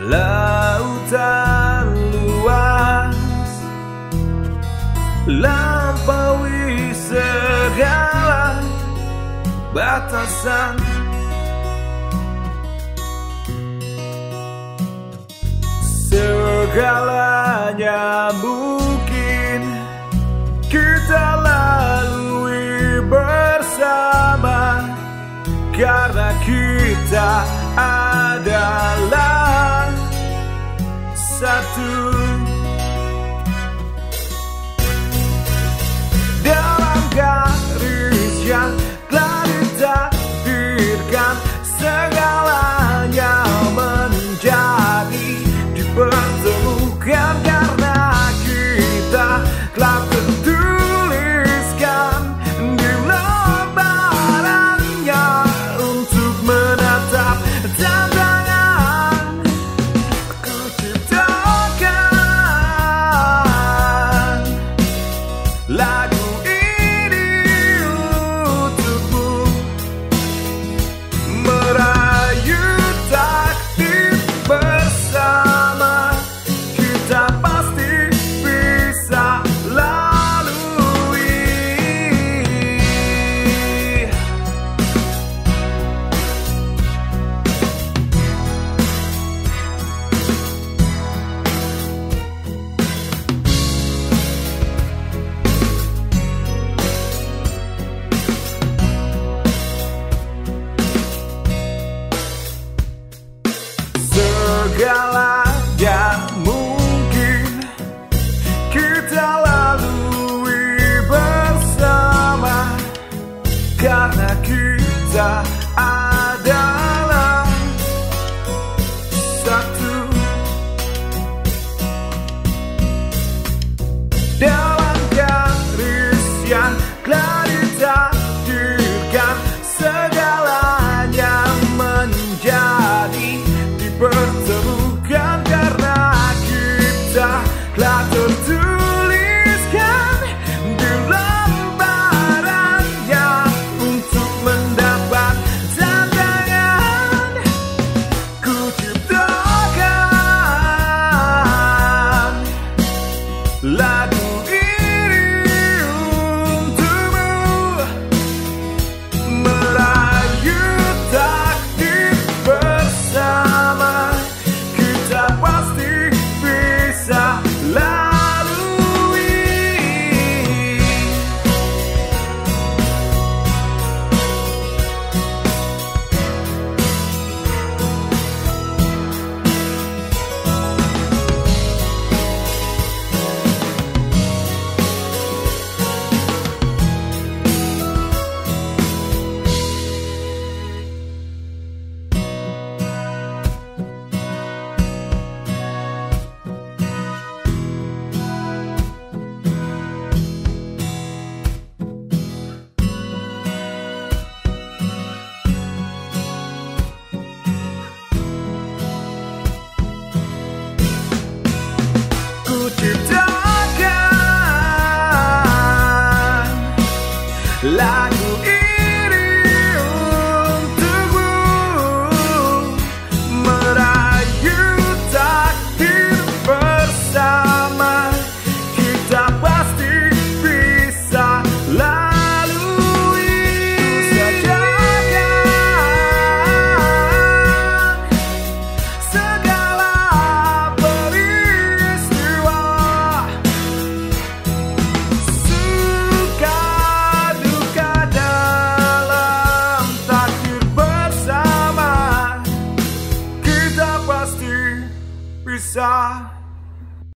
Lautan luas Lampaui segala batasan. Segalanya mungkin Kita lalui bersama Karena kita adalah stop to Clouds of doom.